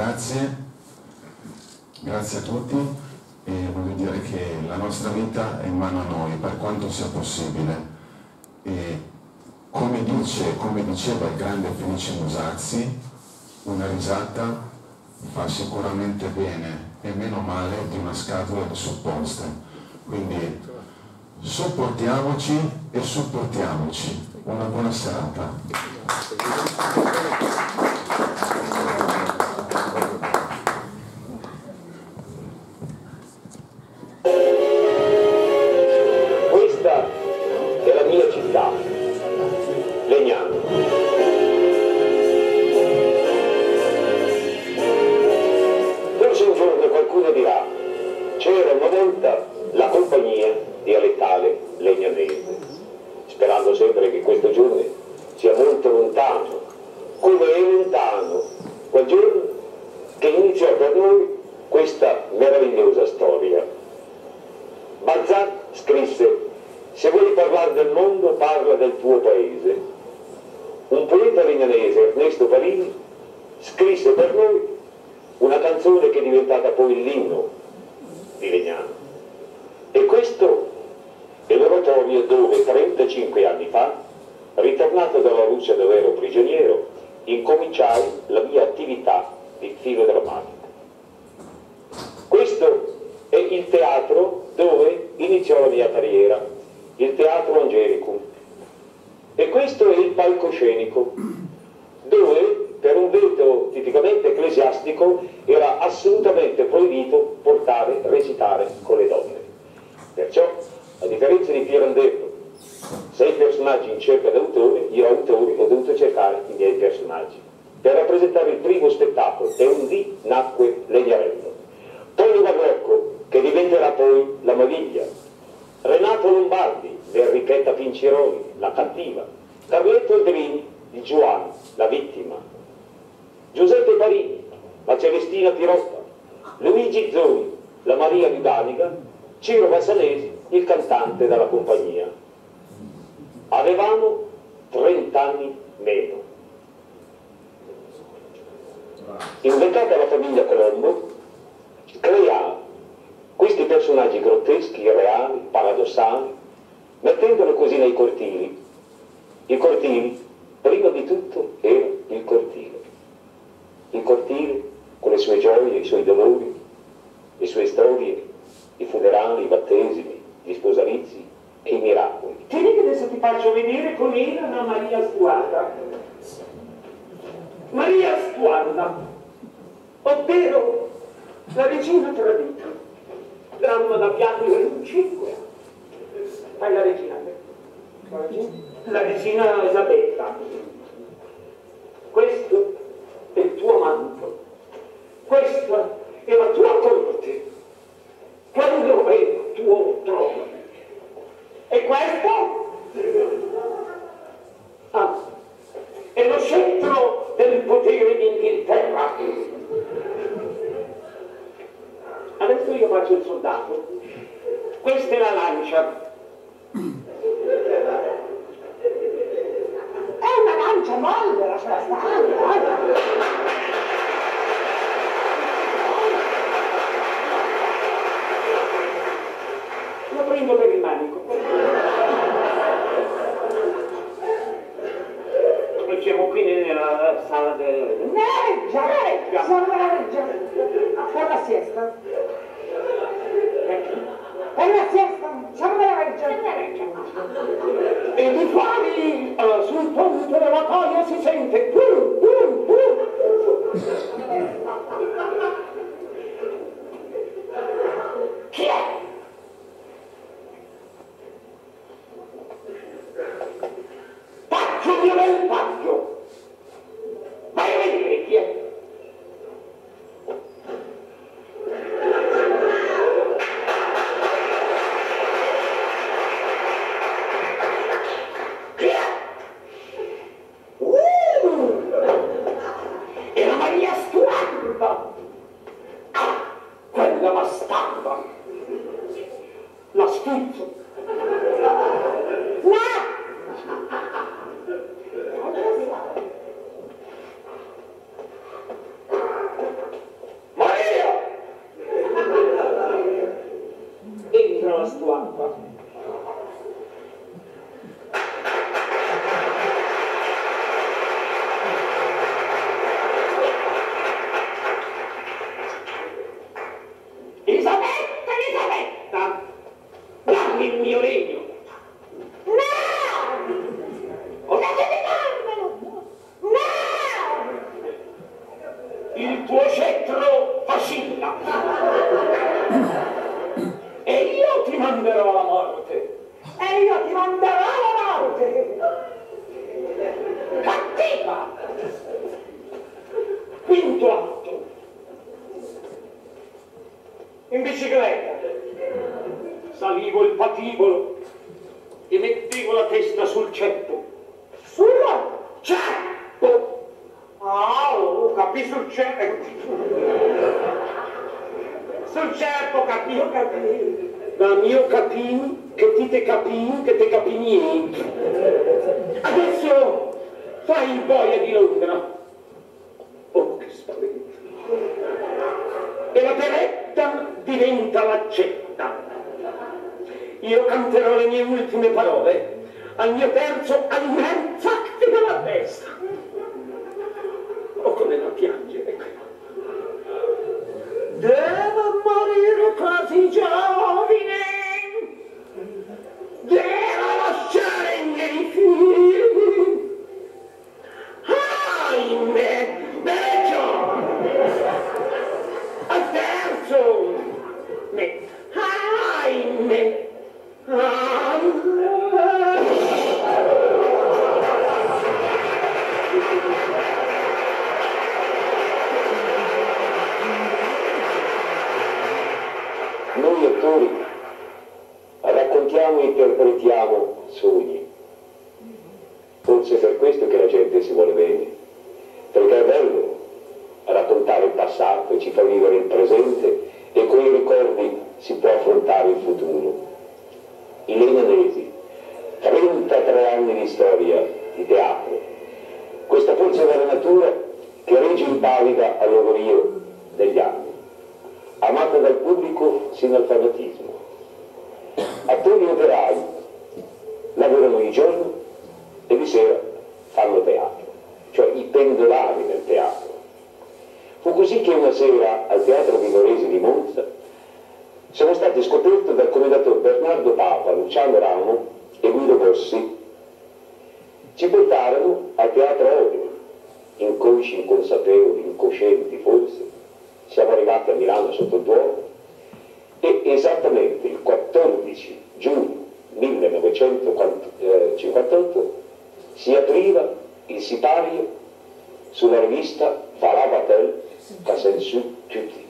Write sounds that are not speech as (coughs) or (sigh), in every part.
grazie, grazie a tutti e voglio dire che la nostra vita è in mano a noi per quanto sia possibile e come, dice, come diceva il grande Felice Musazzi, una risata fa sicuramente bene e meno male di una scatola di supposte. Quindi sopportiamoci e supportiamoci. Una buona serata. presentare il primo spettacolo, Teundì nacque mangiare, già, già, già, già, già, già, già, già, già, già, già, Salivo il patibolo e mettevo la testa sul ceppo. Sullo! Ceppo! Ah, oh, capì sul ceppo. Sul ceppo capì. Io capisco. Da mio capì, che ti te capì, che te capì niente. Adesso fai il boia di Londra. Io canterò le mie ultime parole al mio terzo alimentac della testa. O come da piangere. Devo morire così giovine. Teatro Vinoresi di Monza siamo stati scoperti dal commendatore Bernardo Papa, Luciano Ramo e Guido Bossi. Ci portarono al Teatro Odeon, inconsci, inconsapevoli, incoscienti forse, siamo arrivati a Milano sotto il Duomo e esattamente il 14 giugno 1958 si apriva il sipario sulla rivista Valabatel Casensu Tutti.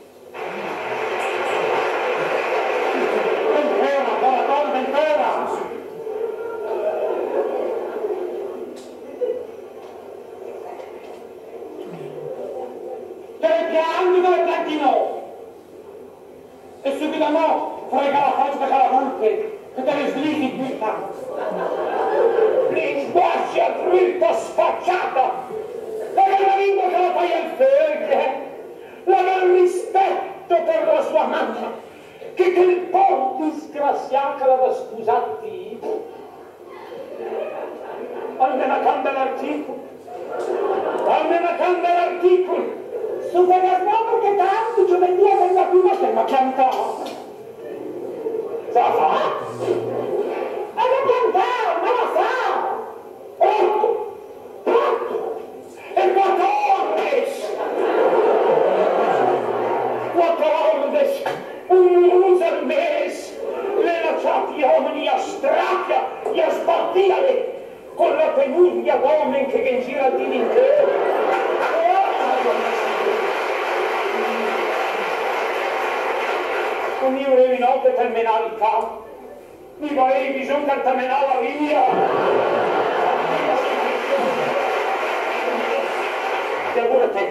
devute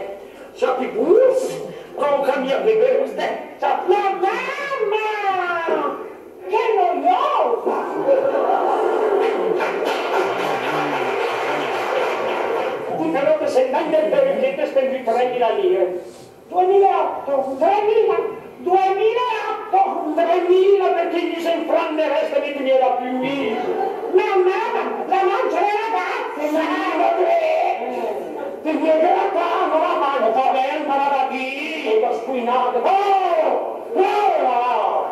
sa piguis con cambia piguiste sa la mamma! Che non l'ova tutte le sentite per il gente spendi 3.000 lire. 2008 3.000 2008 3.000 perché gli si infrannereste di 2000 più la mamma la mangia le ragazze ma non ti viene la tavola ma non fa vendere da chi? E da squinare oh vola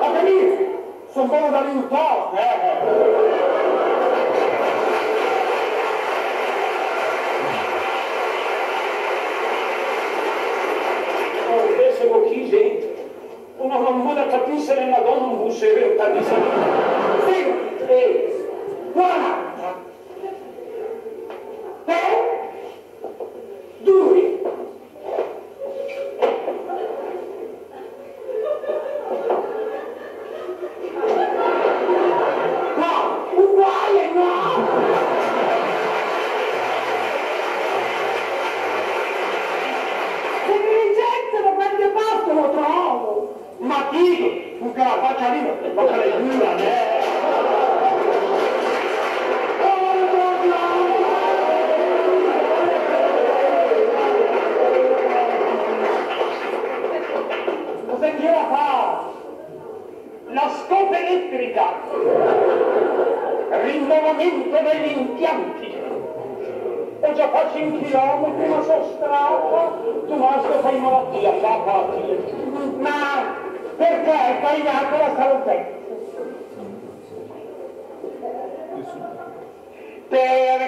ma che capito sono buono dall'imposta eh.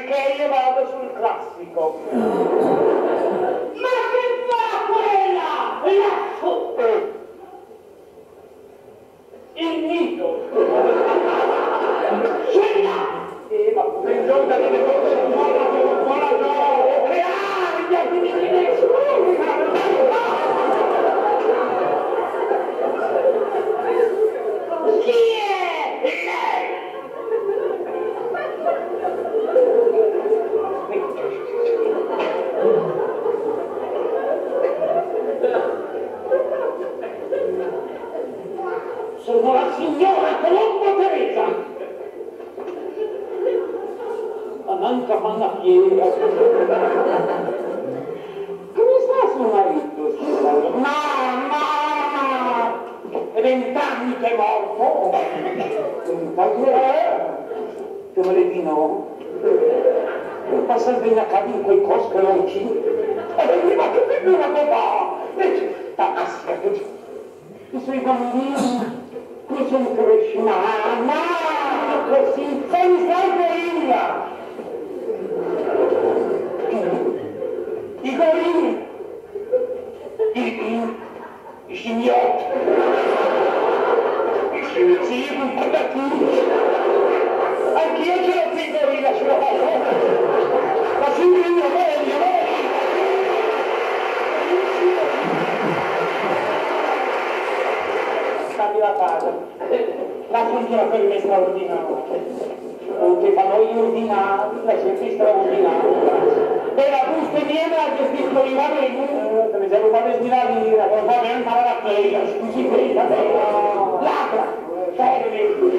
perché io vado sul classico. Ma che fa quella? Lascio Thank you.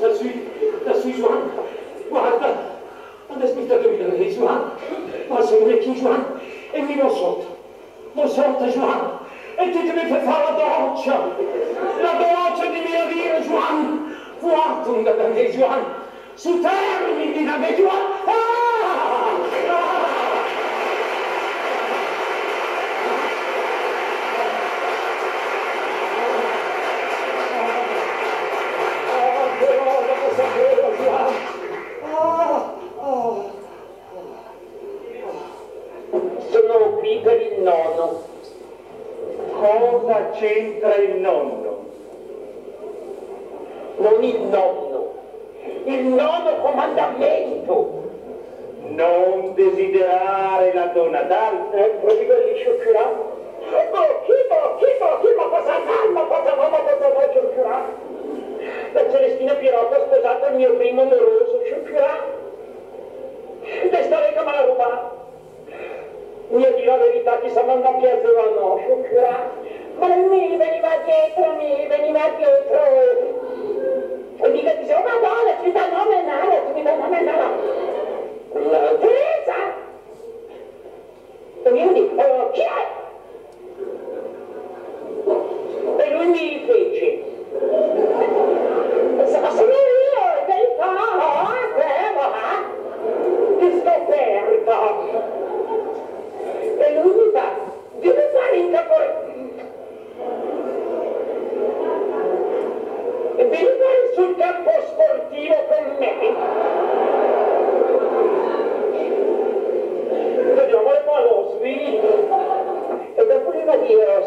Sta sui, sta sui Juan. Guarda, adesso mi sta dormendo lei, Juan. Passa un vecchio Juan e mi lo sotto. Lo sotto, Juan. E ti devi fare la doccia. La doccia di mia vita, Juan. Fortun da me, Juan. Su termini da me, Juan.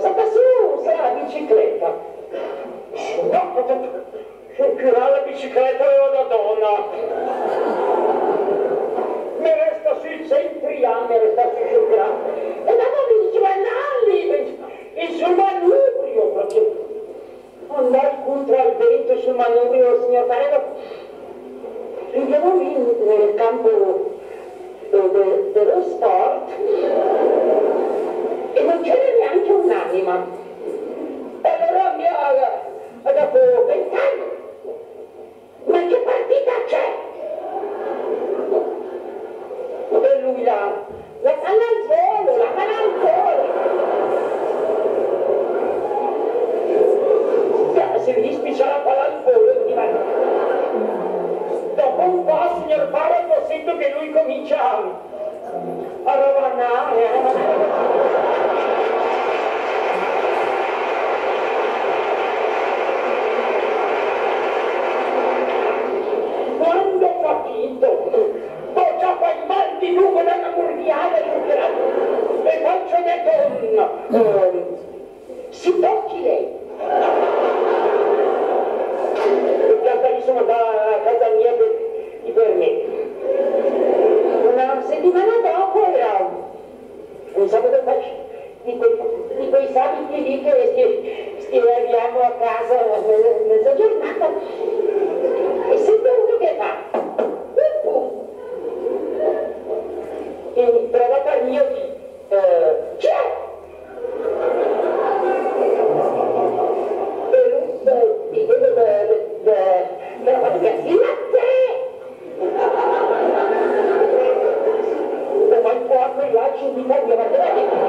Salta su, sei la bicicletta. No, Scioccherà la bicicletta e da donna. Mi resta sui centri anni, resta sui scioccherà. E dopo mi diceva, Nalli, il suo manubrio, proprio. Andare contro il vento sul manubrio, signor Paredo. Andiamo lì nel campo de- de- dello sport e non neanche un'anima. E allora mi ha, dopo vent'anni, ma che partita c'è? E lui là, la palla al volo, la palla al volo. Yeah, se gli spiccia la palla al volo, mi va- Dopo un po', signor Parroco, sento che lui comincia a, a ravanare, a ravanare. Quando ho capito, ho già poi mal di lungo dalla murdiale e faccio mia donna. Eh, si tocchi lei. In realtà io sono da casa mia per i permetti. Una settimana dopo era un sabato facile di quei, di quei sabati lì che sti, sti arriviamo a casa eh, mezza giornata e sento uno che fa pum pum e prova per mio di eh, chi è? E lui eh, dice eh, eh, eh, la ragazzina te e ma il cuore là ci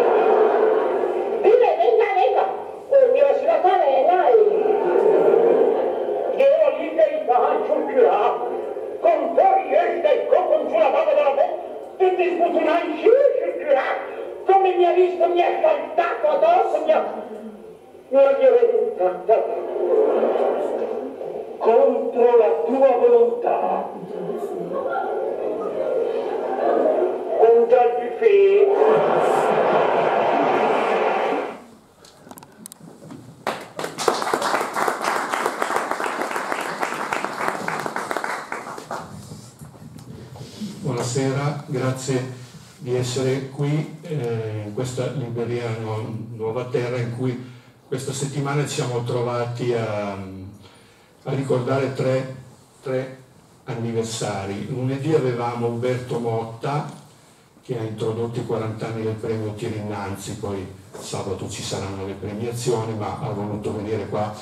questa libreria Nu- Nuova Terra in cui questa settimana ci siamo trovati a, a ricordare tre, tre anniversari. Lunedì avevamo Umberto Motta che ha introdotto i 40 anni del premio Tiri Innanzi, poi sabato ci saranno le premiazioni, ma ha voluto venire qua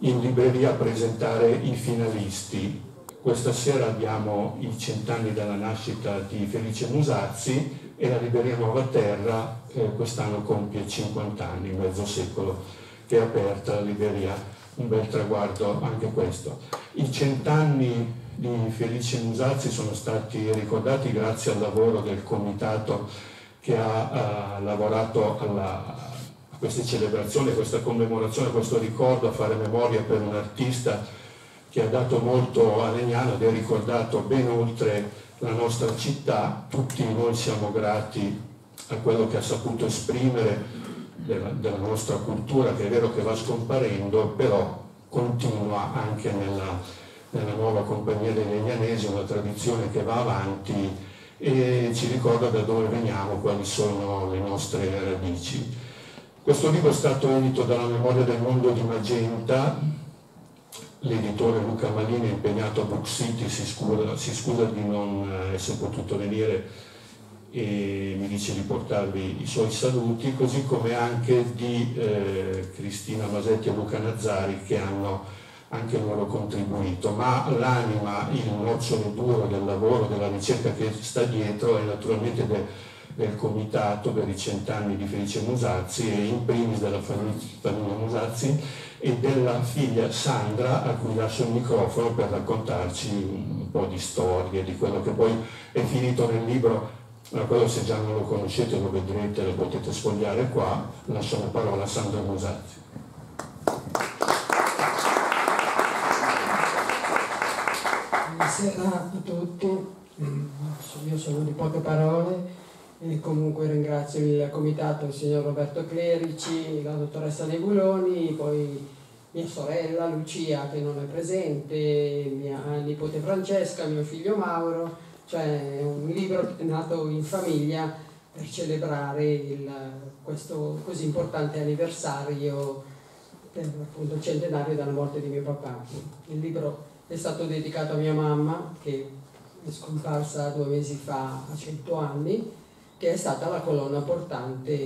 in libreria a presentare i finalisti. Questa sera abbiamo i cent'anni dalla nascita di Felice Musazzi e la libreria Nuova Terra eh, quest'anno compie 50 anni, mezzo secolo che è aperta la libreria, un bel traguardo anche questo. I cent'anni di Felice Musazzi sono stati ricordati grazie al lavoro del comitato che ha, ha lavorato alla, queste celebrazioni, questa commemorazione, questo ricordo, a fare memoria per un artista che ha dato molto a Legnano ed è ricordato ben oltre la nostra città. Tutti noi siamo grati a quello che ha saputo esprimere della, della nostra cultura, che è vero che va scomparendo, però continua anche nella, nella nuova compagnia dei Legnanesi, una tradizione che va avanti e ci ricorda da dove veniamo, quali sono le nostre radici. Questo libro è stato edito dalla Memoria del Mondo di Magenta, l'editore Luca Malini è impegnato a Book City, si scusa, si scusa di non eh, essere potuto venire e mi dice di portarvi i suoi saluti, così come anche di eh, Cristina Masetti e Luca Nazzari che hanno anche loro contribuito, ma l'anima, il nocciolo duro del lavoro, della ricerca che sta dietro è naturalmente del del comitato per i cent'anni di Felice Musazzi e in primis della famiglia Musazzi e della figlia Sandra a cui lascio il microfono per raccontarci un po' di storie, di quello che poi è finito nel libro, ma quello se già non lo conoscete lo vedrete, lo potete sfogliare qua, lascio la parola a Sandra Musazzi. Buonasera a tutti, io sono di poche parole e comunque ringrazio il comitato, il signor Roberto Clerici, la dottoressa Nebuloni, poi mia sorella Lucia che non è presente, mia nipote Francesca, mio figlio Mauro, cioè un libro nato in famiglia per celebrare il, questo così importante anniversario per appunto centenario della morte di mio papà. Il libro è stato dedicato a mia mamma che è scomparsa due mesi fa a cento anni che è stata la colonna portante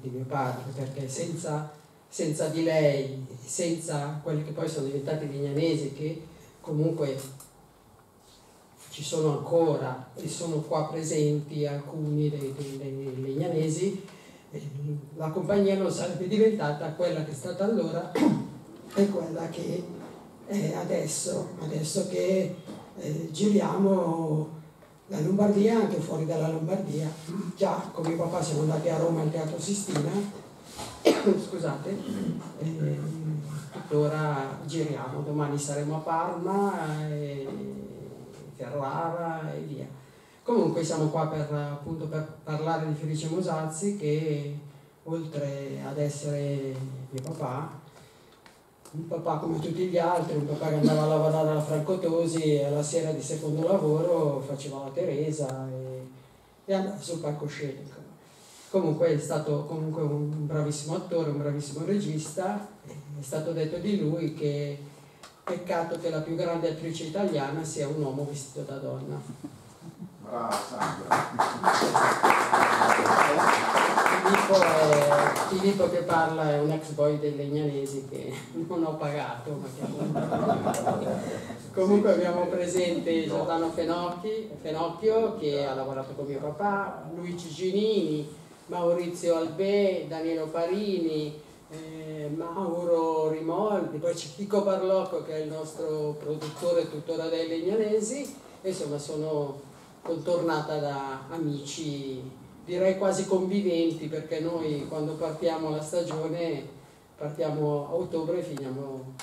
di mio padre, perché senza, senza di lei, senza quelli che poi sono diventati lignanesi, che comunque ci sono ancora e sono qua presenti alcuni dei, dei, dei lignanesi, eh, la compagnia non sarebbe diventata quella che è stata allora e quella che è adesso, adesso che eh, giriamo la Lombardia, anche fuori dalla Lombardia. Già con mio papà siamo andati a Roma al Teatro Sistina, (coughs) scusate, e tuttora giriamo, domani saremo a Parma, e Ferrara e via. Comunque siamo qua per, appunto, per parlare di Felice Mosazzi che oltre ad essere mio papà un papà come tutti gli altri, un papà che andava a lavorare alla Franco Tosi e alla sera di secondo lavoro faceva la Teresa e, e andava sul palcoscenico. Comunque è stato comunque un bravissimo attore, un bravissimo regista, è stato detto di lui che peccato che la più grande attrice italiana sia un uomo vestito da donna. Brava Sandra. Filippo, è, Filippo, che parla è un ex boy dei Legnanesi che (laughs) non ho pagato, ma che (laughs) comunque abbiamo presente Giordano Fenocchi, Fenocchio che ha lavorato con mio papà, Luigi Ginini, Maurizio Albè, Danilo Parini, eh, Mauro Rimoldi, poi c'è Chico Barlocco che è il nostro produttore tuttora dei Legnanesi, insomma sono contornata da amici direi quasi conviventi perché noi quando partiamo la stagione partiamo a ottobre e finiamo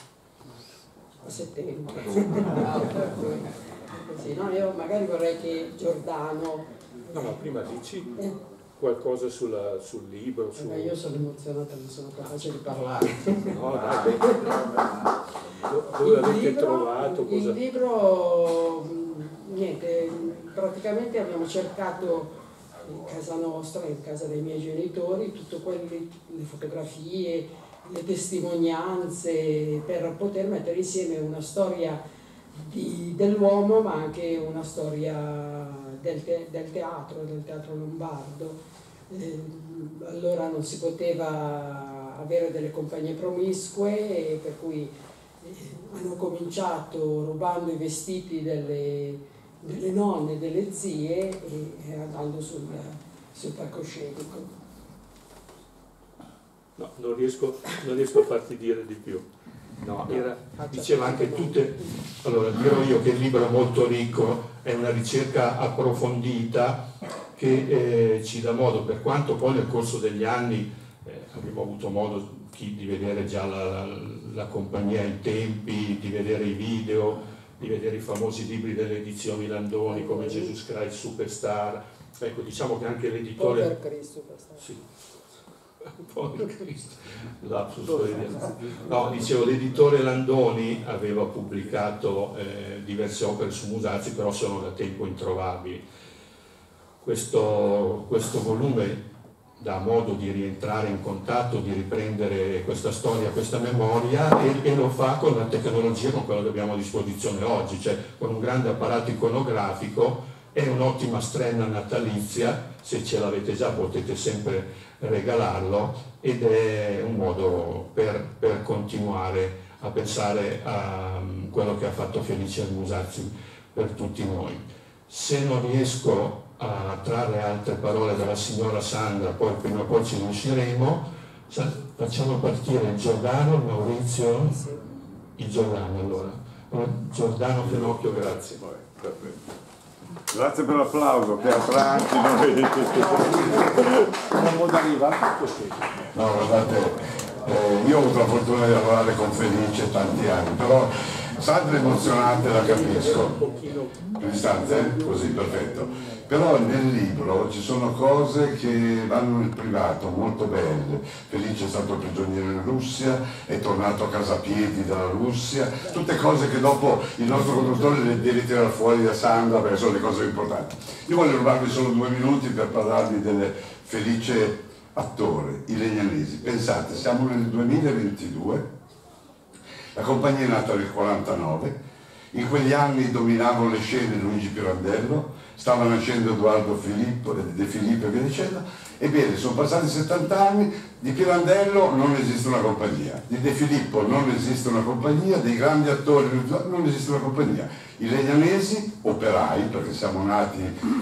a settembre. (laughs) Così, no? Io magari vorrei che Giordano... No, ma prima dici eh. qualcosa sulla, sul libro. Su... Vabbè, io sono emozionata, non sono capace di parlare. No, dai, dove l'avete trovato? Cosa... Il libro, niente, praticamente abbiamo cercato in casa nostra, in casa dei miei genitori, tutte quelle, le fotografie, le testimonianze per poter mettere insieme una storia dell'uomo ma anche una storia del, te, del, teatro, del teatro lombardo. Eh, allora non si poteva avere delle compagnie promiscue, per cui eh, hanno cominciato rubando i vestiti delle, delle nonne, delle zie e, e andando sul, sul palcoscenico. No, non riesco, non riesco a farti dire di più. No, era, diceva anche tutte, allora dirò io che il libro è molto ricco, è una ricerca approfondita che eh, ci dà modo, per quanto poi nel corso degli anni eh, abbiamo avuto modo chi, di vedere già la, la, la compagnia ai tempi, di vedere i video, di vedere i famosi libri delle edizioni Landoni come Jesus Christ Superstar, ecco diciamo che anche l'editore... Per Cristo, Superstar. Sì. (laughs) Povero (laughs) Cristo, lapsus No, dicevo, l'editore Landoni aveva pubblicato eh, diverse opere su Musazzi, però sono da tempo introvabili. Questo, questo volume dà modo di rientrare in contatto, di riprendere questa storia, questa memoria e, e, lo fa con la tecnologia con quella che abbiamo a disposizione oggi, cioè con un grande apparato iconografico è un'ottima strenna natalizia, se ce l'avete già potete sempre regalarlo ed è un modo per, per continuare a pensare a um, quello che ha fatto Felice Musazzi per tutti noi. Se non riesco a trarre altre parole dalla signora Sandra, poi prima o poi ci riusciremo, facciamo partire il Giordano, il Maurizio, il Giordano allora. Giordano Finocchio, grazie. Grazie per l'applauso che attranti noi. Non arriva? No, guardate, eh, io ho avuto la fortuna di lavorare con Felice tanti anni, però Sandra è emozionante, la capisco. In istanze? Così, perfetto però nel libro ci sono cose che vanno nel privato, molto belle. Felice è stato prigioniero in Russia, è tornato a casa a piedi dalla Russia, tutte cose che dopo il nostro conduttore le deve tirare fuori da Sandra perché sono le cose importanti. Io voglio rubarvi solo due minuti per parlarvi del felice attore, i legnanesi. Pensate, siamo nel 2022, la compagnia è nata nel 49, in quegli anni dominavano le scene Luigi Pirandello, stava nascendo Edoardo Filippo, De Filippo e via dicendo. Ebbene, sono passati 70 anni, di Pirandello non esiste una compagnia, di De Filippo non esiste una compagnia, dei grandi attori non esiste una compagnia. I legnanesi, operai, perché siamo nati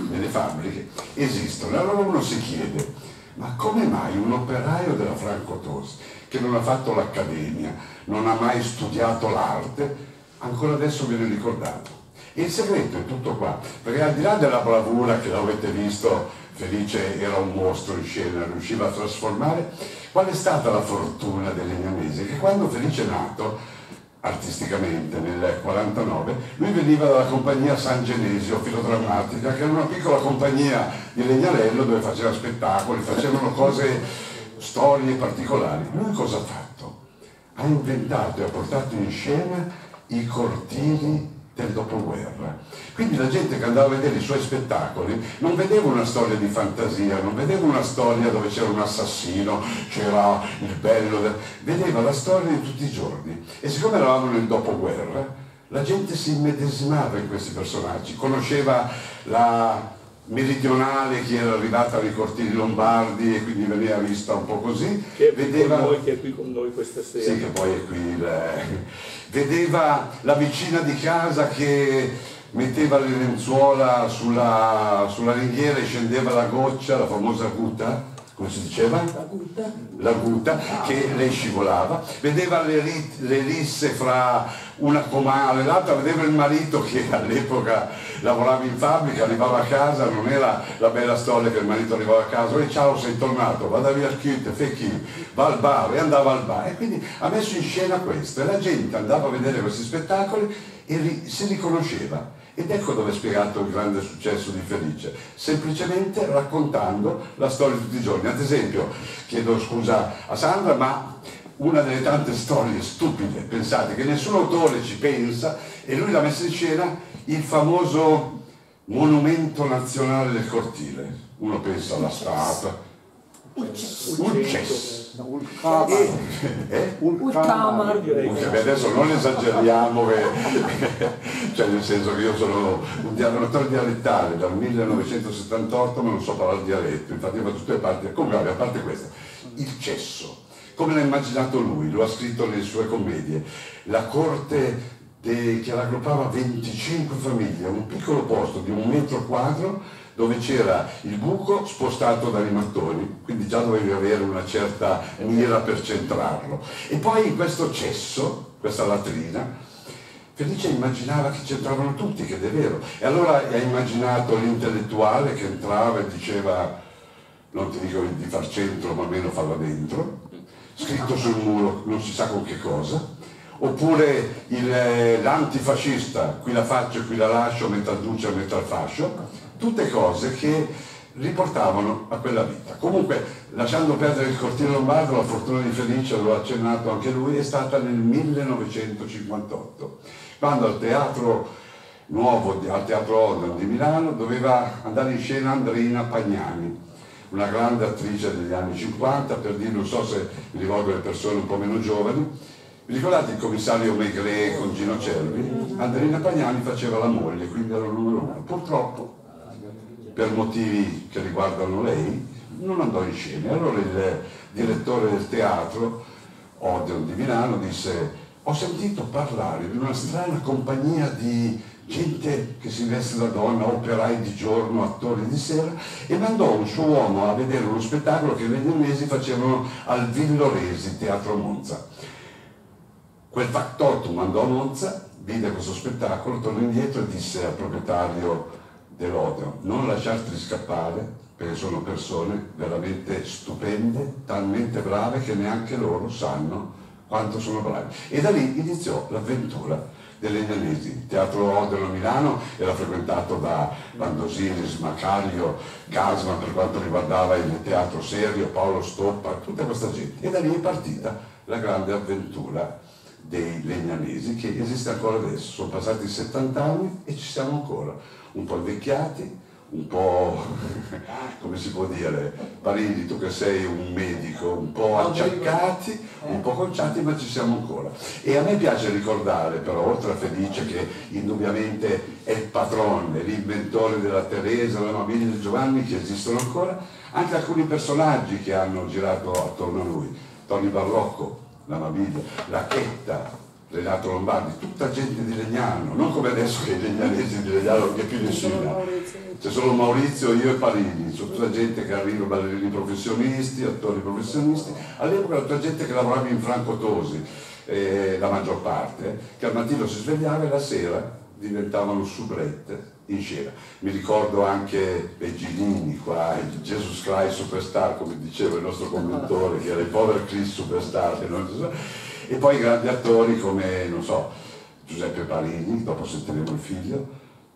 nelle fabbriche, esistono. Allora uno si chiede, ma come mai un operaio della Franco Tosi, che non ha fatto l'accademia, non ha mai studiato l'arte, ancora adesso viene ricordato? Il segreto è tutto qua, perché al di là della bravura che l'avete visto, Felice era un mostro in scena, riusciva a trasformare, qual è stata la fortuna dei legnanesi? Che quando Felice è nato, artisticamente nel 49, lui veniva dalla compagnia San Genesio Filodrammatica, che era una piccola compagnia di Legnarello dove faceva spettacoli, facevano cose, storie particolari. Lui cosa ha fatto? Ha inventato e ha portato in scena i cortili del dopoguerra. Quindi la gente che andava a vedere i suoi spettacoli non vedeva una storia di fantasia, non vedeva una storia dove c'era un assassino, c'era il bello, vedeva la storia di tutti i giorni. E siccome eravamo nel dopoguerra, la gente si immedesimava in questi personaggi, conosceva la meridionale che era arrivata nei cortili lombardi e quindi veniva vista un po' così. Che è, vedeva... noi, che è qui con noi questa sera. Sì, che poi è qui. Il... Vedeva la vicina di casa che metteva le lenzuola sulla, sulla ringhiera e scendeva la goccia, la famosa guta come si diceva? La gutta. La gutta, che lei scivolava, vedeva le, le risse fra una comare e l'altra, vedeva il marito che all'epoca lavorava in fabbrica, arrivava a casa, non era la bella storia che il marito arrivava a casa, e ciao sei tornato, vada via chiute, fe chi, va al bar e andava al bar. E quindi ha messo in scena questo e la gente andava a vedere questi spettacoli e li, si riconosceva ed ecco dove è spiegato il grande successo di Felice, semplicemente raccontando la storia di tutti i giorni. Ad esempio, chiedo scusa a Sandra, ma una delle tante storie stupide, pensate, che nessun autore ci pensa, e lui l'ha messa in scena, il famoso monumento nazionale del cortile. Uno pensa alla statua, un cesso Ulcama. Eh? Ulcama. Adesso non esageriamo, (laughs) cioè nel senso che io sono un dialettore dialettale dal 1978 ma non so parlare dialetto, infatti faccio tutte le parti, comunque a parte questo, il cesso come l'ha immaginato lui, lo ha scritto nelle sue commedie. La corte che raggruppava 25 famiglie, un piccolo posto di un metro quadro dove c'era il buco spostato dai mattoni, quindi già dovevi avere una certa mira per centrarlo. E poi in questo cesso, questa latrina, Felice immaginava che c'entravano tutti, che è vero. E allora ha immaginato l'intellettuale che entrava e diceva, non ti dico di far centro, ma almeno farla dentro, scritto sul muro non si sa con che cosa, oppure il, l'antifascista, qui la faccio, qui la lascio, metà duce, metà fascio, tutte cose che riportavano a quella vita. Comunque, lasciando perdere il cortile lombardo, la fortuna di Felice, lo ha accennato anche lui, è stata nel 1958 quando al teatro nuovo, al teatro Odon di Milano, doveva andare in scena Andrina Pagnani, una grande attrice degli anni 50, per dire, non so se mi rivolgo alle persone un po' meno giovani, vi ricordate il commissario Maigret con Gino Cervi? Andrina Pagnani faceva la moglie, quindi era il numero uno. Purtroppo, per motivi che riguardano lei, non andò in scena. Allora il direttore del teatro, Odeon di Milano, disse ho sentito parlare di una strana compagnia di gente che si veste da donna, operai di giorno, attori di sera, e mandò un suo uomo a vedere uno spettacolo che i vietnamesi facevano al Villoresi, Teatro Monza. Quel factotum mandò a Monza, vide questo spettacolo, tornò indietro e disse al proprietario dell'Odeon, non lasciarti scappare, perché sono persone veramente stupende, talmente brave che neanche loro sanno quanto sono bravi. E da lì iniziò l'avventura delle Legnanesi. Il Teatro Odero a Milano era frequentato da Bandosiris, Macario, Gasman per quanto riguardava il teatro serio, Paolo Stoppa, tutta questa gente. E da lì è partita la grande avventura dei Legnanesi che esiste ancora adesso. Sono passati 70 anni e ci siamo ancora, un po' invecchiati, un po', (laughs) come si può dire, Paridi, tu che sei un medico, un po' acciaccati, un po' conciati, ma ci siamo ancora. E a me piace ricordare, però, oltre a Felice, che indubbiamente è il padrone, l'inventore della Teresa, la Mamiglia di Giovanni, che esistono ancora, anche alcuni personaggi che hanno girato attorno a lui. Tony Barlocco, la Mamiglia, la Chetta, Renato Lombardi, tutta gente di Legnano, non come adesso che i legnanesi di Legnano non c'è più nessuno. C'è solo Maurizio, io e Parini, c'è tutta gente che arriva, ballerini professionisti, attori professionisti, all'epoca tutta gente che lavorava in Franco Tosi, eh, la maggior parte, che al mattino si svegliava e la sera diventavano soubrette in scena. Mi ricordo anche Begginini qua, il Jesus Christ Superstar, come diceva il nostro commentatore, che era il Power Chris Superstar, e poi grandi attori come, non so, Giuseppe Parini, dopo sentiremo il figlio,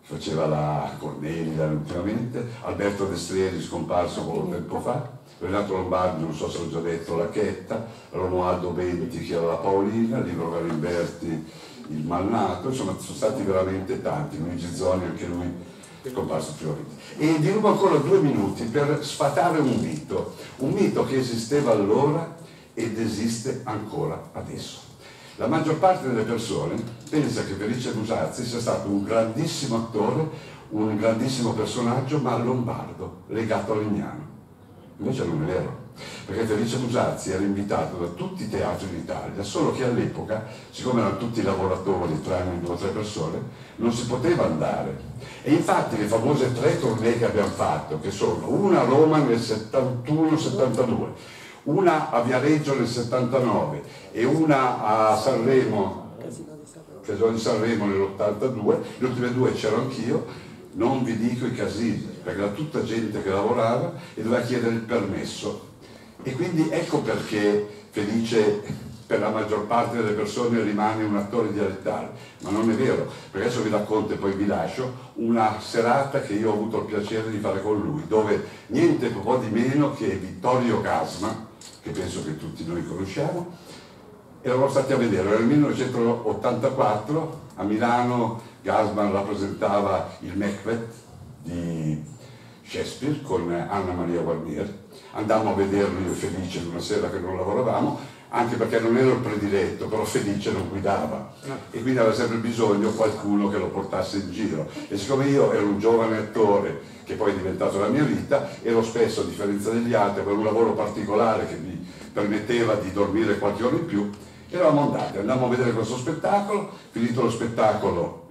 che faceva la Cornelia ultimamente, Alberto Destrieri scomparso poco tempo fa, Renato Lombardi, non so se l'ho già detto, La Chetta, Romualdo Benti che era la Paolina, Livro Galimberti, il Malnato, insomma sono stati veramente tanti, Luigi Zoni anche lui scomparso più E vi rubo ancora due minuti per sfatare un mito, un mito che esisteva allora ed esiste ancora adesso. La maggior parte delle persone pensa che Felice Musazzi sia stato un grandissimo attore, un grandissimo personaggio, ma lombardo, legato a Legnano. Invece non è vero, perché Felice Musazzi era invitato da tutti i teatri d'Italia, solo che all'epoca, siccome erano tutti lavoratori, tranne due o tre persone, non si poteva andare. E infatti le famose tre tournée che abbiamo fatto, che sono una a Roma nel 71-72, una a Viareggio nel 79 e una a Sanremo, Casino di Sanremo nell'82, le ultime due c'ero anch'io, non vi dico i casini, perché era tutta gente che lavorava e doveva chiedere il permesso. E quindi ecco perché Felice per la maggior parte delle persone rimane un attore dialettale, ma non è vero, perché adesso vi racconto e poi vi lascio una serata che io ho avuto il piacere di fare con lui, dove niente po' di meno che Vittorio Gasma, che penso che tutti noi conosciamo, eravamo stati a vedere, era nel 1984, a Milano Gasman rappresentava il Macbeth di Shakespeare con Anna Maria Guarnier, andammo a vederlo io felice una sera che non lavoravamo, anche perché non ero il prediletto, però felice non guidava. E quindi aveva sempre bisogno qualcuno che lo portasse in giro. E siccome io ero un giovane attore che poi è diventato la mia vita, ero spesso, a differenza degli altri, per un lavoro particolare che mi permetteva di dormire qualche ora in più, eravamo andati, andammo a vedere questo spettacolo, finito lo spettacolo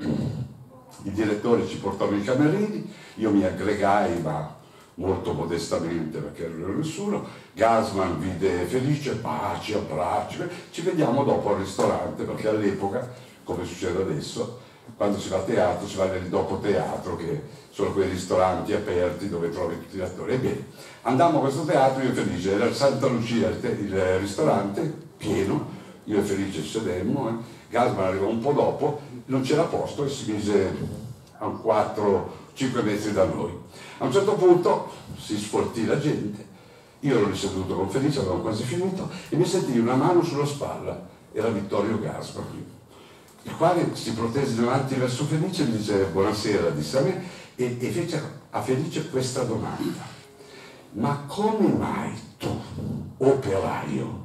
i direttori ci portarono i camerini, io mi aggregai ma molto modestamente perché non ero nessuno, Gasman vide felice, baci, abbracci, ci vediamo dopo al ristorante perché all'epoca, come succede adesso, quando si va a teatro si va nel dopo teatro che sono quei ristoranti aperti dove trovi tutti gli attori. Ebbene, andammo a questo teatro, io felice, era Santa Lucia il, il ristorante, pieno, io e Felice sedemmo, eh. Gasman arrivò un po' dopo, non c'era posto e si mise a 4-5 metri da noi. A un certo punto si sfoltì la gente, io ero lì seduto con Felice, avevamo quasi finito, e mi sentii una mano sulla spalla, era Vittorio Gasman, il quale si protese davanti verso Felice e mi dice buonasera, disse a me, e, e fece a Felice questa domanda. Ma come mai tu, operaio,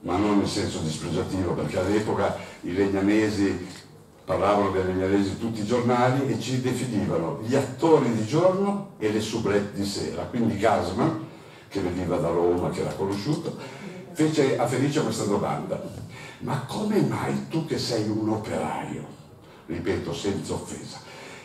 ma non nel senso dispregiativo, perché all'epoca i legnanesi parlavano legnanesi tutti i giornali e ci definivano gli attori di giorno e le soubrette di sera. Quindi Gasman, che veniva da Roma, che era conosciuto, fece a Felice questa domanda. Ma come mai tu che sei un operaio, ripeto senza offesa,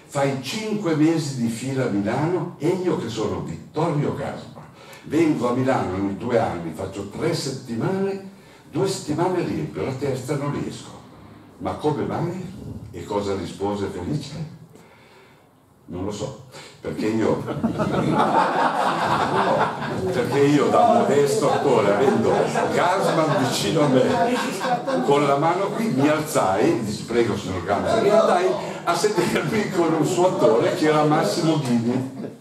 fai cinque mesi di fila a Milano e io che sono Vittorio Gasman, vengo a Milano ogni due anni, faccio tre settimane Due settimane riempio, la terza non riesco. Ma come mai? E cosa rispose Felice? Non lo so, perché io, no, perché io da modesto attore, avendo Gasman vicino a me, con la mano qui mi alzai, dici prego signor Gasman, mi andai a sedermi con un suo attore che era Massimo Ghini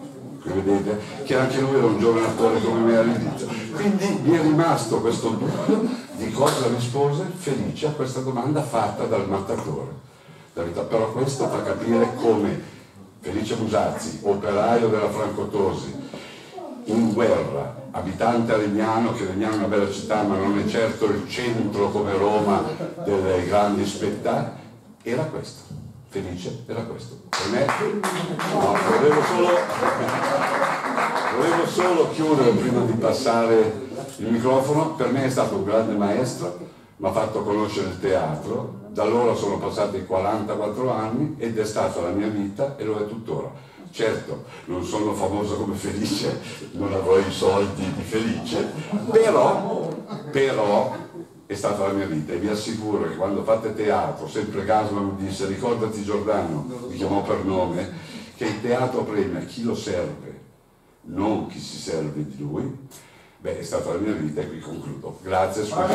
vedete, che anche lui era un giovane attore come me all'inizio. Quindi mi è rimasto questo dubbio di cosa rispose Felice a questa domanda fatta dal mattatore. Però questo fa capire come Felice Musazzi, operaio della Francotosi, in guerra, abitante a Legnano, che Legnano è una bella città ma non è certo il centro come Roma delle grandi spettacoli, era questo. Felice era questo. Per me, no, volevo solo, volevo solo chiudere prima di passare il microfono, per me è stato un grande maestro, mi ha fatto conoscere il teatro, da allora sono passati 44 anni ed è stata la mia vita e lo è tuttora. Certo, non sono famoso come Felice, non avrò i soldi di Felice, però, però è stata la mia vita e vi assicuro che quando fate teatro, sempre Gasman mi disse ricordati Giordano, mi chiamò per nome, che il teatro premia chi lo serve, non chi si serve di lui, Beh, è stata la mia vita e qui concludo. Grazie, scusate.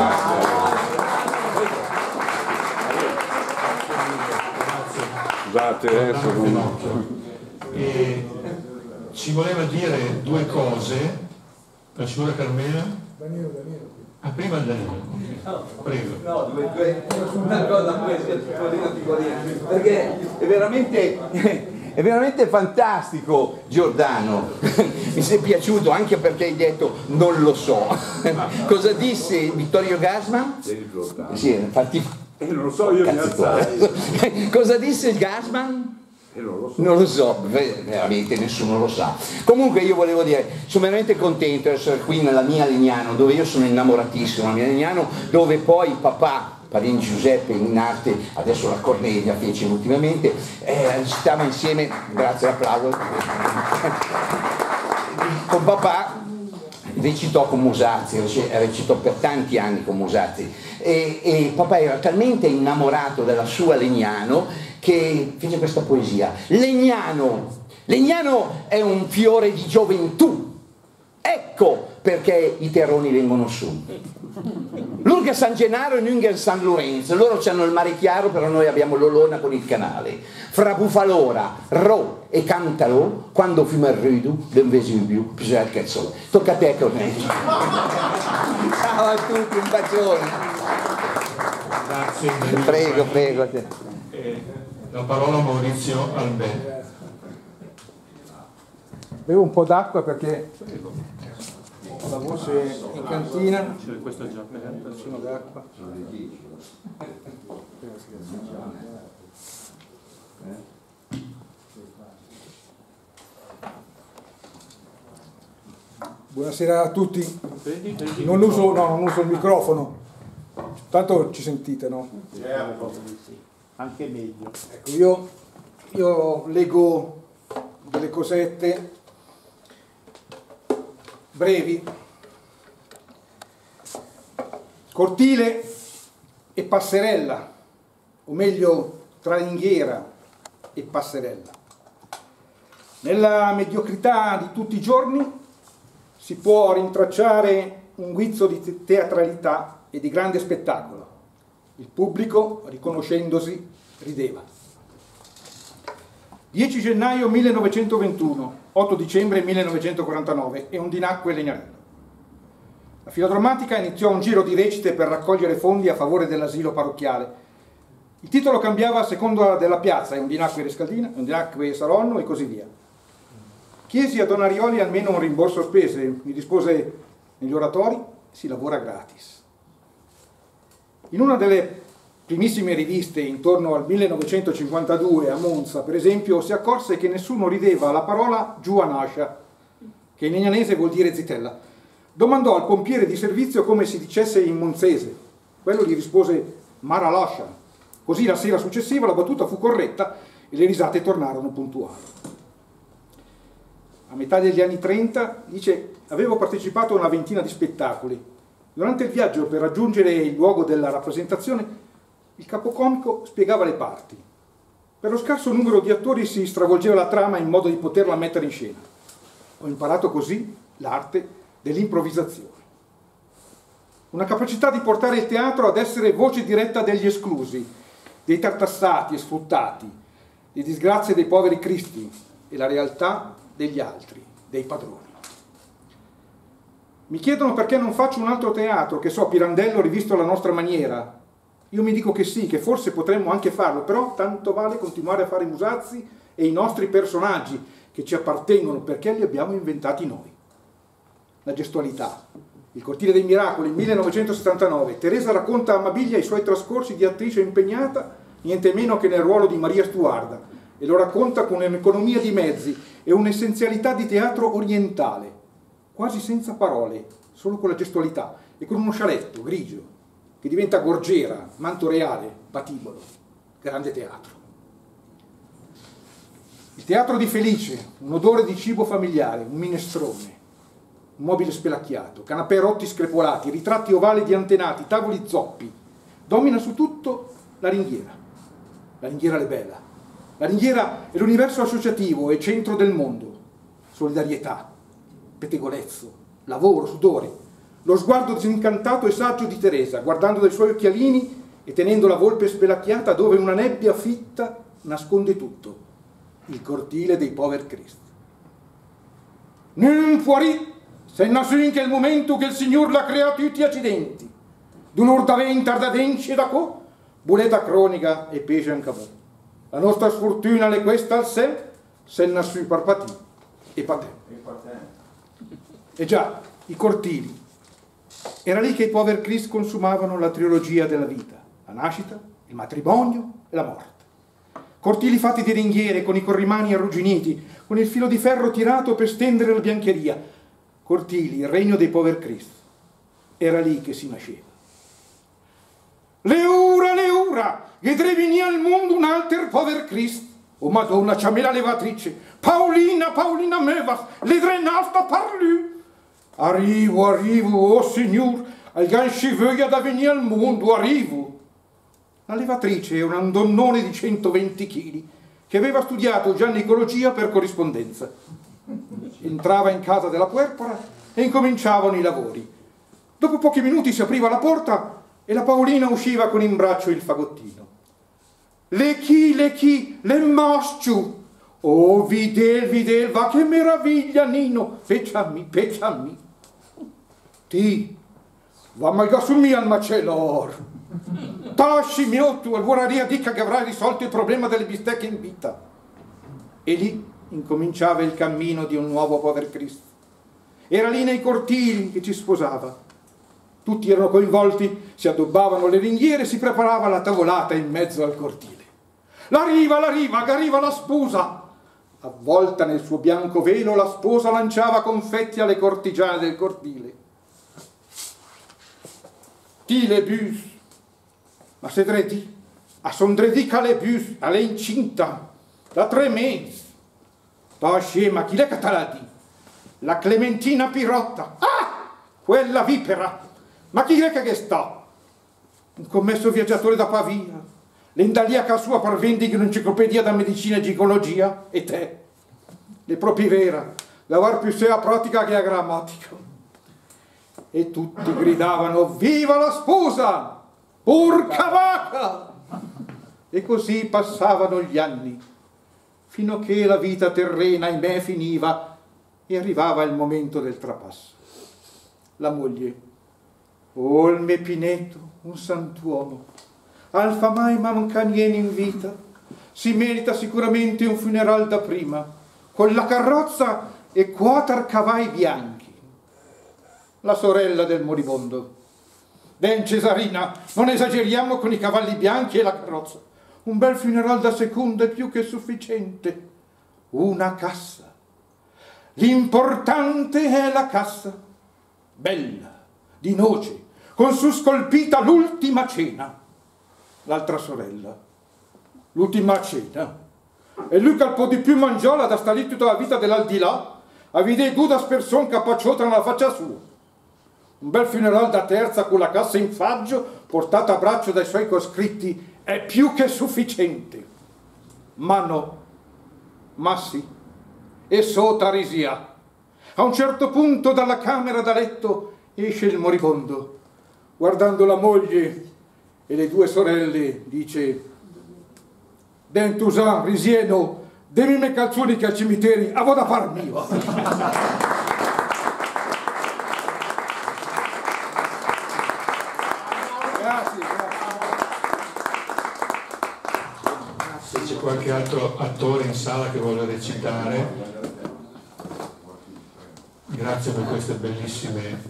Scusate, eh, e ci voleva dire due cose, la signora Carmela. Danilo, Danilo. Ah, prima Danilo, prego. No, due, due, una cosa piccolina, piccolina, perché è veramente (laughs) è veramente fantastico Giordano, (laughs) mi sei piaciuto anche perché hai detto non lo so. (laughs) Cosa disse Vittorio Gasman? Sì, infatti... Eh, non lo so, io mi alzai. Cosa disse Gasman? Non lo so. Non lo so, veramente nessuno lo sa. Comunque io volevo dire, sono veramente contento di essere qui nella mia Legnano, dove io sono innamoratissimo, la mia Legnano, dove poi papà Parini Giuseppe in arte, adesso la Cornelia fece ultimamente, eh, stava insieme, grazie all'applauso, con papà recitò con Musazzi, recitò per tanti anni con Musazzi. E, e papà era talmente innamorato della sua Legnano che fece questa poesia. Legnano, Legnano è un fiore di gioventù, ecco perché i terroni vengono su. Lurga San Gennaro e Nungen San Lorenzo, loro hanno il mare chiaro, però noi abbiamo l'Olona con il canale. Fra Bufalora, Ro e Cantalo, quando fiume il Ridu, del Vesuvio, bisogna il cazzone. Tocca a te, Cornelio. Ciao a tutti, un bacione. Grazie. Prego, prego. Eh, la parola a Maurizio Albè. Bevo un po' d'acqua perché la voce in cantina. Questo già Bacino d'acqua. Buonasera a tutti. Non uso, no, non uso il microfono. Tanto ci sentite, no? Anche meglio. Ecco, io, io leggo delle cosette brevi. Cortile e passerella, o meglio tra ringhiera e passerella. Nella mediocrità di tutti i giorni si può rintracciare un guizzo di teatralità e di grande spettacolo. Il pubblico, riconoscendosi, rideva. 10 gennaio 1921, 8 dicembre 1949 e un dinacque Legnarello. La filodrammatica iniziò un giro di recite per raccogliere fondi a favore dell'asilo parrocchiale. Il titolo cambiava a seconda della piazza, e un dinacque Rescaldina, un dinacque Saronno e così via. Chiesi a Don Arioli almeno un rimborso spese, mi rispose negli oratori si lavora gratis. In una delle primissime riviste intorno al 1952 a Monza, per esempio, si accorse che nessuno rideva la parola Giuanascia, che in legnanese vuol dire zitella. Domandò al pompiere di servizio come si dicesse in monzese. Quello gli rispose Maralascia. Così la sera successiva la battuta fu corretta e le risate tornarono puntuali a metà degli anni 30, dice avevo partecipato a una ventina di spettacoli. Durante il viaggio per raggiungere il luogo della rappresentazione, il capocomico spiegava le parti. Per lo scarso numero di attori si stravolgeva la trama in modo di poterla mettere in scena. Ho imparato così l'arte dell'improvvisazione. Una capacità di portare il teatro ad essere voce diretta degli esclusi, dei tartassati e sfruttati, le disgrazie dei poveri cristi e la realtà degli altri, dei padroni. Mi chiedono perché non faccio un altro teatro, che so, Pirandello rivisto alla nostra maniera. Io mi dico che sì, che forse potremmo anche farlo, però tanto vale continuare a fare i musazzi e i nostri personaggi che ci appartengono perché li abbiamo inventati noi. La gestualità. Il cortile dei miracoli, 1979. Teresa racconta a Mabiglia i suoi trascorsi di attrice impegnata, niente meno che nel ruolo di Maria Stuarda, e lo racconta con un'economia di mezzi e un'essenzialità di teatro orientale, quasi senza parole, solo con la gestualità e con uno scialetto grigio che diventa gorgiera, manto reale, patibolo, grande teatro. Il teatro di Felice, un odore di cibo familiare, un minestrone, un mobile spelacchiato, canapè rotti screpolati, ritratti ovali di antenati, tavoli zoppi. Domina su tutto la ringhiera, la ringhiera le bella la ringhiera è l'universo associativo, è centro del mondo. Solidarietà, pettegolezzo, lavoro, sudore. Lo sguardo disincantato e saggio di Teresa, guardando dai suoi occhialini e tenendo la volpe spelacchiata dove una nebbia fitta nasconde tutto. Il cortile dei poveri Cristi. Non fuori, se nasce che il momento che il Signore l'ha creato tutti accidenti. D'un'ora da venti, da denci e da co, buleta cronica e pesce anche voi. La nostra sfortuna è questa al sé, se nasce parpati e patè. E già, i cortili. Era lì che i poveri Cristi consumavano la trilogia della vita, la nascita, il matrimonio e la morte. Cortili fatti di ringhiere, con i corrimani arrugginiti, con il filo di ferro tirato per stendere la biancheria. Cortili, il regno dei poveri Cristi. Era lì che si nasceva. Leura, leura, che venire al mondo un alter pover Christ. O Madonna, c'ha me la levatrice. Paolina, Paolina mevas, le drenasta par lui. Arrivo, arrivo, oh signor, al gan voglia da venire al mondo, arrivo. La levatrice era un donnone di 120 kg che aveva studiato giannicologia per corrispondenza. Entrava in casa della puerpera e incominciavano i lavori. Dopo pochi minuti si apriva la porta e la Paolina usciva con in braccio il fagottino. Le chi, le chi, le mosciu. Oh, videl, videl, va che meraviglia, Nino. Pecciami, pecciami. Ti, va malga sul mio al macellor. Tasci mio tu, allora ria dica che avrai risolto il problema delle bistecche in vita. E lì incominciava il cammino di un nuovo pover Cristo. Era lì nei cortili che ci sposava tutti erano coinvolti, si addobbavano le ringhiere, si preparava la tavolata in mezzo al cortile. La riva, la riva, che arriva la sposa. Avvolta nel suo bianco velo, la sposa lanciava confetti alle cortigiane del cortile. Le bus, ma se dredi, a son dredi che le bus, alle incinta, tre mesi. Da scema, chi le cataladi? La Clementina Pirotta. Ah! Quella vipera! Ma chi è che sta? Un commesso viaggiatore da Pavia, l'indaliaca sua per vendere un'enciclopedia da medicina e ginecologia, e te, le proprie vera, lavar più sia pratica che a grammatica. E tutti gridavano, viva la sposa! Porca vacca! E così passavano gli anni, fino a che la vita terrena in me finiva e arrivava il momento del trapasso. La moglie, Olme Pineto, un santuomo, alfa mai manca niente in vita, si merita sicuramente un funeral da prima, con la carrozza e quattro cavai bianchi. La sorella del moribondo. Ben Cesarina, non esageriamo con i cavalli bianchi e la carrozza. Un bel funeral da seconda è più che sufficiente. Una cassa. L'importante è la cassa. Bella, di noce, con su scolpita l'ultima cena. L'altra sorella. L'ultima cena. E lui che al po' di più mangiava da stare lì tutta la vita dell'aldilà, aveva due persone capacciotte nella faccia sua. Un bel funeral da terza con la cassa in faggio, portata a braccio dai suoi coscritti, è più che sufficiente. Ma no, ma sì, e sota risia. A un certo punto dalla camera da letto esce il moribondo, guardando la moglie e le due sorelle, dice Ben Tusan, risieno, devi me calzoni che al cimiteri, avevo da far mio. (laughs) Se c'è qualche altro attore in sala che vuole recitare, grazie per queste bellissime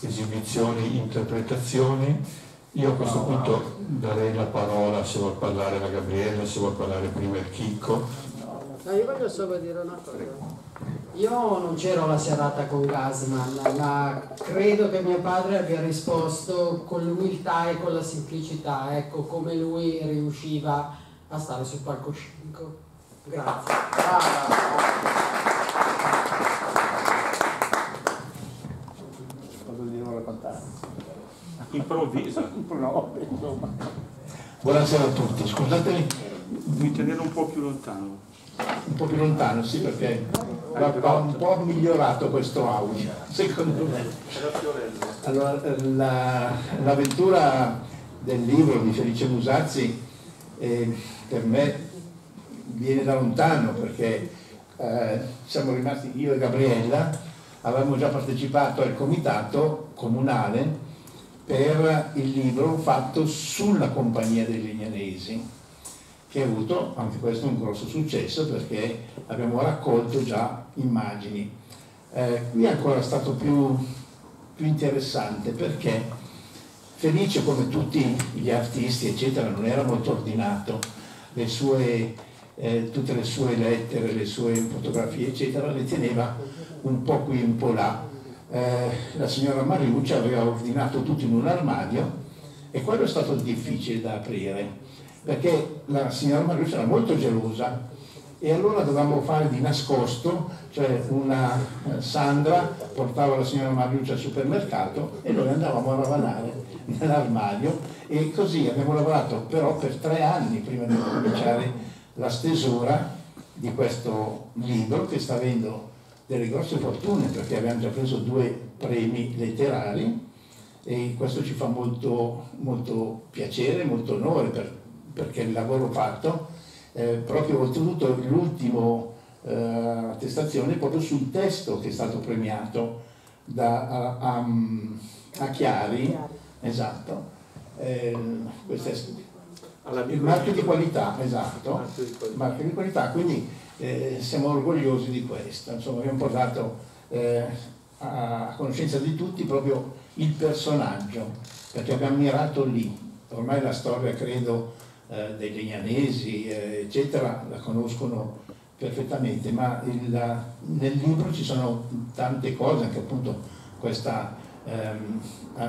esibizioni, interpretazioni. Io a questo punto darei la parola se vuol parlare la Gabriella, se vuol parlare prima il Chicco. No, io voglio solo dire una cosa. Io non c'ero la serata con Gasman, ma credo che mio padre abbia risposto con l'umiltà e con la semplicità, ecco come lui riusciva a stare sul palcoscenico. Grazie. Cosa devo raccontare? Improvvisa. (laughs) No, insomma. Buonasera a tutti, scusatemi. Mi tenere un po' più lontano. Un po' più lontano, sì, perché va, va un po' migliorato questo audio, secondo me. Allora, la- l'avventura del libro di Felice Musazzi eh, per me viene da lontano perché eh, siamo rimasti io e Gabriella, avevamo già partecipato al comitato comunale per il libro fatto sulla compagnia dei Legnanesi che ha avuto anche questo un grosso successo perché abbiamo raccolto già immagini. Eh, qui è ancora stato più, più interessante perché Felice, come tutti gli artisti, eccetera, non era molto ordinato, le sue, eh, tutte le sue lettere, le sue fotografie, eccetera, le teneva un po' qui, un po' là. Eh, la signora Mariuccia aveva ordinato tutto in un armadio e quello è stato difficile da aprire perché la signora Mariuccia era molto gelosa e allora dovevamo fare di nascosto, cioè una eh, Sandra portava la signora Mariuccia al supermercato e noi andavamo a ravanare nell'armadio e così abbiamo lavorato però per tre anni prima di cominciare la stesura di questo libro che sta avendo delle grosse fortune perché abbiamo già preso due premi letterari e questo ci fa molto, molto piacere, molto onore per- perché il lavoro fatto eh, proprio oltretutto l'ultimo eh, attestazione proprio sul testo che è stato premiato da, a, a- a Chiari, esatto, Eh, questo è il marchio di qualità, esatto, marchio di qualità, quindi eh, siamo orgogliosi di questo, insomma abbiamo portato eh, a conoscenza di tutti proprio il personaggio, perché abbiamo mirato lì, ormai la storia credo eh, dei legnanesi, eh, eccetera, la conoscono perfettamente, ma il- nel libro ci sono tante cose, anche appunto questa ehm, eh,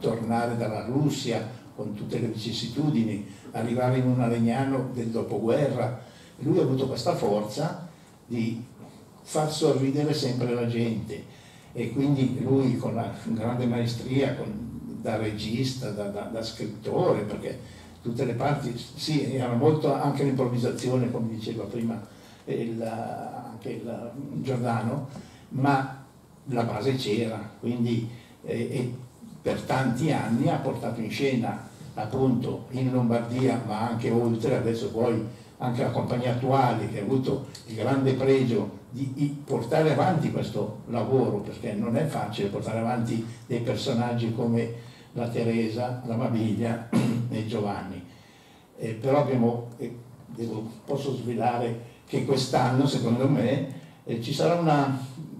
tornare dalla Russia con tutte le vicissitudini, arrivare in un Aregnano del dopoguerra. Lui ha avuto questa forza di far sorridere sempre la gente e quindi lui con la grande maestria, con- da regista, da, da- da scrittore, perché tutte le parti, sì, era molto anche l'improvvisazione, come diceva prima il, anche il Giordano, ma la base c'era, quindi eh, per tanti anni ha portato in scena appunto in Lombardia, ma anche oltre, adesso poi anche la compagnia attuale che ha avuto il grande pregio di portare avanti questo lavoro, perché non è facile portare avanti dei personaggi come la Teresa, la Mabiglia (clears throat) e Giovanni. Eh, però abbiamo, eh, devo- posso svelare che quest'anno, secondo me, eh, ci sarà un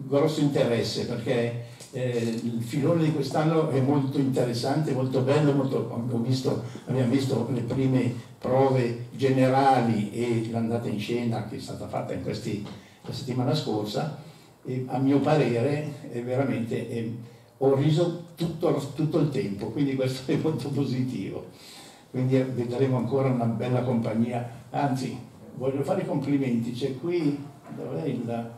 grosso interesse perché eh, il filone di quest'anno è molto interessante, molto bello, molto, visto- abbiamo visto le prime prove generali e l'andata in scena che è stata fatta in questi, la settimana scorsa. E a mio parere è veramente, eh, ho riso tutto, tutto il tempo, quindi questo è molto positivo. Quindi eh, vedremo ancora una bella compagnia, anzi voglio fare i complimenti, c'è qui, dov'è il...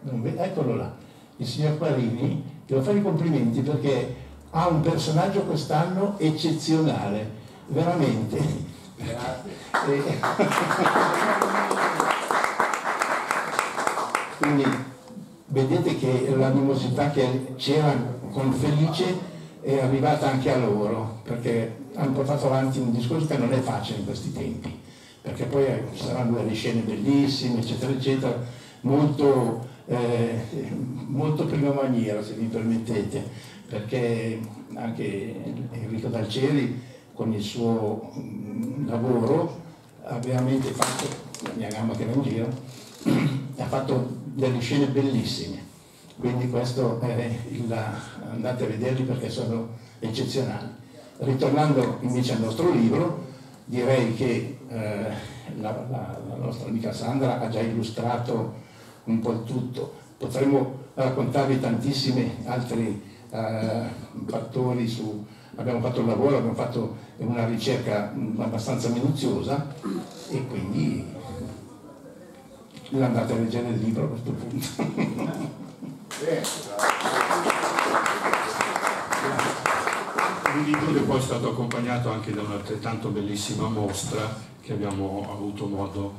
vedo- eccolo là, il signor Parini, devo fare i complimenti perché ha un personaggio quest'anno eccezionale, veramente. E- Quindi vedete che l'animosità che c'era con Felice è arrivata anche a loro, perché hanno portato avanti un discorso che non è facile in questi tempi, perché poi eh, ci saranno delle scene bellissime, eccetera, eccetera, molto, eh, molto prima maniera, se mi permettete, perché anche Enrico Dalcieri con il suo mm, lavoro ha veramente fatto, la mia gamba che va in giro, (clears throat) ha fatto delle scene bellissime. Quindi questo è il, andate a vederli perché sono eccezionali. Ritornando invece al nostro libro, direi che eh, la, la- la nostra amica Sandra ha già illustrato un po' il tutto. Potremmo raccontarvi tantissimi altri eh, fattori su... Abbiamo fatto il lavoro, abbiamo fatto una ricerca mh, abbastanza minuziosa e quindi andate a leggere il libro a questo punto. (laughs) Un libro che poi è stato accompagnato anche da un'altrettanto bellissima mostra che abbiamo avuto modo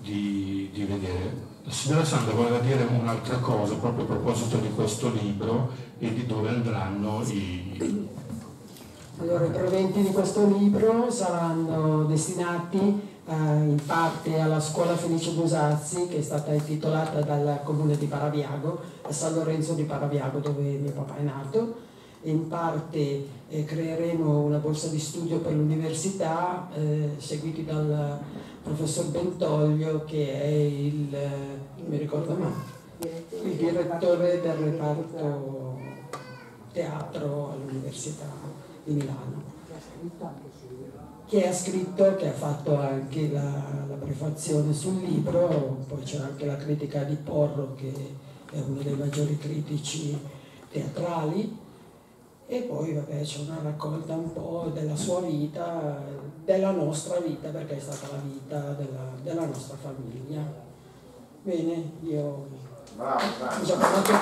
di, di vedere. Signora Sandra voleva dire un'altra cosa proprio a proposito di questo libro e di dove andranno i... Allora, i proventi di questo libro saranno destinati eh, in parte alla scuola Felice Busazzi, che è stata intitolata dal comune di Parabiago, a San Lorenzo di Parabiago, dove mio papà è nato, e in parte eh, creeremo una borsa di studio per l'università, eh, seguiti dal professor Bentoglio, che è il, mai, il direttore del reparto teatro all'Università di Milano, che ha scritto, che ha fatto anche la, la prefazione sul libro, poi c'è anche la critica di Porro, che è uno dei maggiori critici teatrali, e poi vabbè, c'è una raccolta un po' della sua vita, della nostra vita, perché è stata la vita della, della nostra famiglia. Bene, io ho già parlato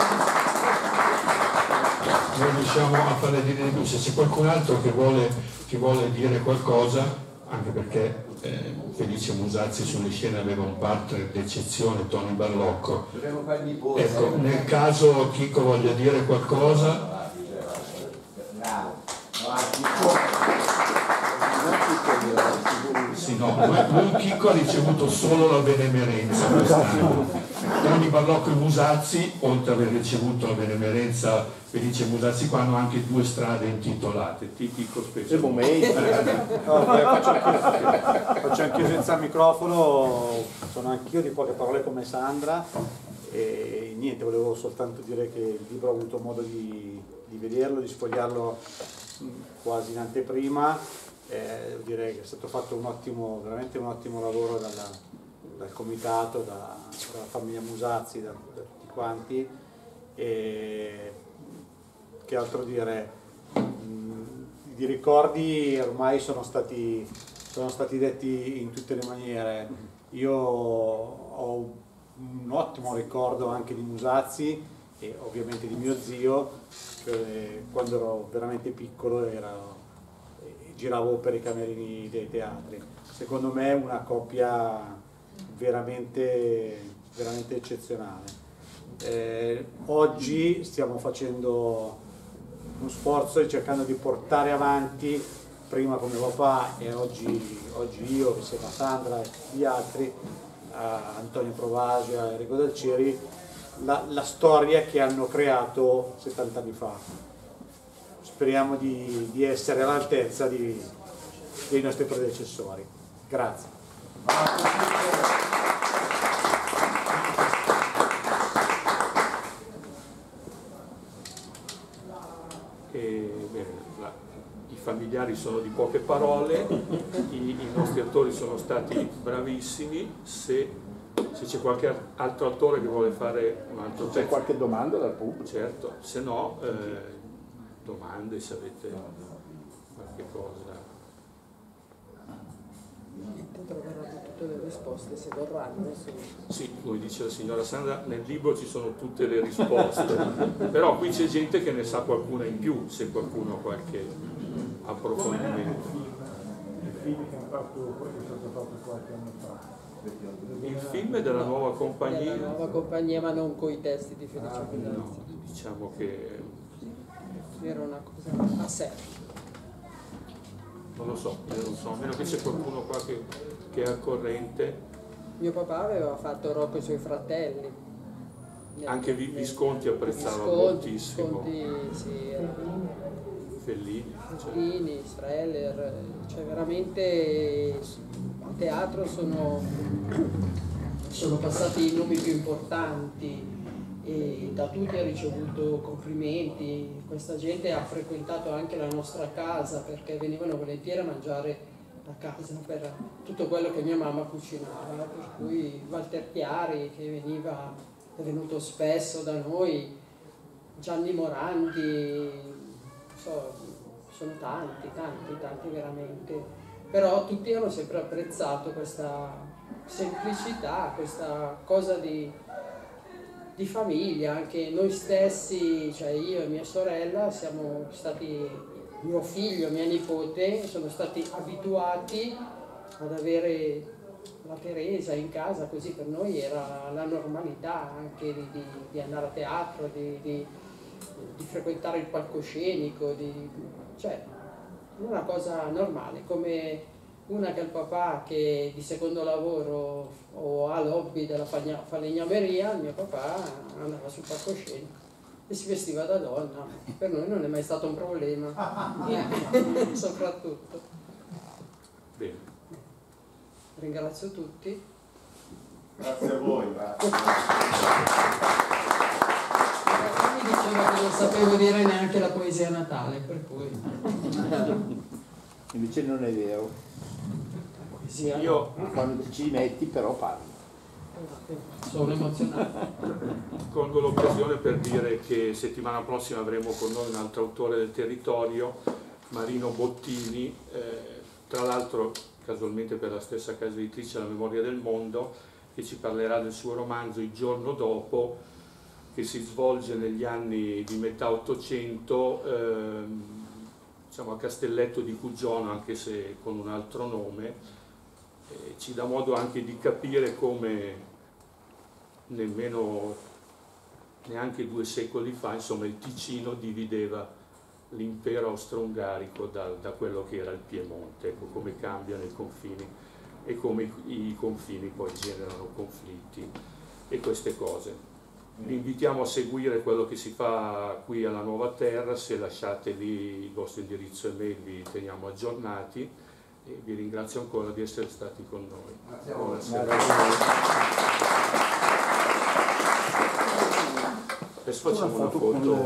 Noi riusciamo a fare dire di più, se c'è qualcun altro che vuole, che vuole dire qualcosa, anche perché eh, Felice Musazzi sulle scene aveva un partner d'eccezione, Tony Barlocco. Dovremmo fargli pure. Ecco, nel caso Chicco voglia dire qualcosa, Bravo. No, sì, no, lui, Chicco ha ricevuto solo la benemerenza. Tony Barlocco e Musazzi, oltre ad aver ricevuto la benemerenza Felice Musazzi, qua hanno anche due strade intitolate, tipico spesso. No, beh, faccio, anche, io senza microfono, sono anch'io di poche parole come Sandra. E niente, volevo soltanto dire che il libro ho avuto modo di, di vederlo, di sfogliarlo mh, quasi in anteprima, eh, devo dire che è stato fatto un ottimo, veramente un ottimo lavoro dalla, dal comitato, da- dalla famiglia Musazzi, da, da tutti quanti. E che altro dire? Mm, I ricordi ormai sono stati, sono stati detti in tutte le maniere. Io ho un ottimo ricordo anche di Musazzi e ovviamente di mio zio, che quando ero veramente piccolo era, giravo per i camerini dei teatri. Secondo me è una coppia veramente, veramente eccezionale. Eh, oggi stiamo facendo uno sforzo e cercando di portare avanti, prima come papà e oggi, oggi io, insieme a Sandra e gli altri, Antonio Provasi, a Enrico Dalcieri, la, la storia che hanno creato 70 anni fa. Speriamo di, di essere all'altezza di- dei nostri predecessori. Grazie. E, bene, la- I familiari sono di poche parole, i, i nostri attori sono stati bravissimi, se, se c'è qualche altro attore che vuole fare un altro C'è pezzo. qualche domanda dal pubblico? Certo, se no eh, domande se avete qualche cosa. troveranno tutte le risposte se vorranno. Sì, come dice la signora Sandra, nel libro ci sono tutte le risposte, (laughs) però qui c'è gente che ne sa qualcuna in più, se qualcuno ha qualche approfondimento. Il film che fatto, è stato fatto qualche anno fa. Il film è della nuova Della compagnia, nuova compagnia, ma non coi testi di Felice no, Pedazzi. diciamo che Era una cosa a sé. non lo so, io non so, a meno che c'è qualcuno qua che, che è al corrente, Mio papà aveva fatto Rocco e i suoi fratelli. anche Vi- Visconti apprezzava Visconti, moltissimo, Visconti, sì, era- Fellini, cioè, Fellini, Streller, cioè veramente a teatro sono, sono passati i nomi più importanti e da tutti ha ricevuto complimenti, questa gente ha frequentato anche la nostra casa perché venivano volentieri a mangiare a casa per tutto quello che mia mamma cucinava, per cui Walter Chiari che veniva, è venuto spesso da noi, Gianni Morandi, so, sono tanti, tanti, tanti veramente, però tutti hanno sempre apprezzato questa semplicità, questa cosa di, di famiglia, anche noi stessi, cioè io e mia sorella siamo stati, mio figlio mia nipote, sono stati abituati ad avere la Teresa in casa, così per noi era la normalità anche di, di- di andare a teatro, di- di frequentare il palcoscenico, di, cioè una cosa normale, come una che ha il papà che di secondo lavoro o ha l'hobby della falegnameria, il mio papà andava sul palcoscenico e si vestiva da donna, per noi non è mai stato un problema, (laughs) soprattutto. bene. Ringrazio tutti. Grazie a voi, grazie. Mi diceva che non sapevo dire neanche la poesia natale, per cui... (laughs) Invece non è vero. Poesia Io Quando ci metti però parli. sono emozionato. Colgo l'occasione per dire che settimana prossima avremo con noi un altro autore del territorio, Marino Bottini, eh, tra l'altro casualmente per la stessa casa editrice La Memoria del Mondo, che ci parlerà del suo romanzo Il giorno dopo, che si svolge negli anni di metà Ottocento, ehm, diciamo a Castelletto di Cugione, anche se con un altro nome, eh, ci dà modo anche di capire come nemmeno neanche due secoli fa, insomma, il Ticino divideva l'impero austro-ungarico da, da quello che era il Piemonte, ecco come cambiano i confini e come i, i confini poi generano conflitti e queste cose. Vi invitiamo a seguire quello che si fa qui alla Nuova Terra, se lasciate lì il vostro indirizzo email vi teniamo aggiornati e vi ringrazio ancora di essere stati con noi. Buonasera. Adesso facciamo una foto.